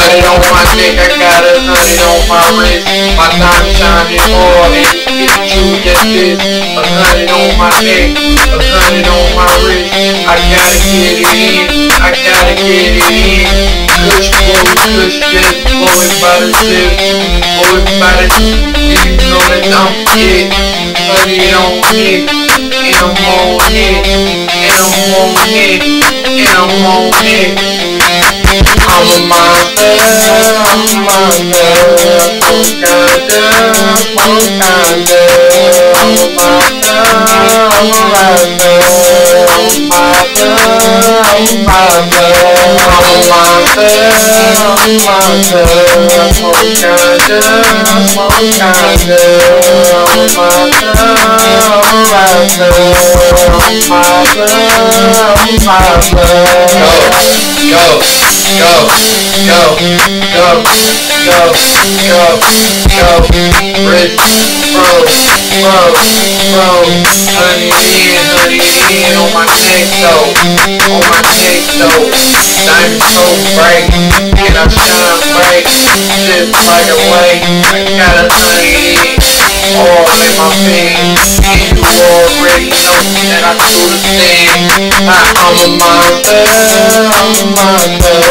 Honey on my neck, I got a honey on my wrist. My diamond shining all in. It's true, yes this. A honey on my neck, a honey on my wrist. I gotta get it in, I gotta get it in. Kush boy, kush yes, boy the zip, boy by the You know that I'm it. Honey on it, and I'm on it, and I'm on it, and I'm on it. I'm a monster, I'm a monster, Wakanda, Wakanda. I'm a monster, I'm a monster, I'm a monster. I'm a monster, I'm a monster, Wakanda, Wakanda. I'm a monster, I'm a monster, monster, I'm a monster go, go, go, go, go, go, go, rich, bro, bro, bro, honey in, honey in, on my neck though, on my neck though, I shine bright, just like a light, I got a honey in, all in my and you already know that I do the thing, I, I'm a monster, I'm a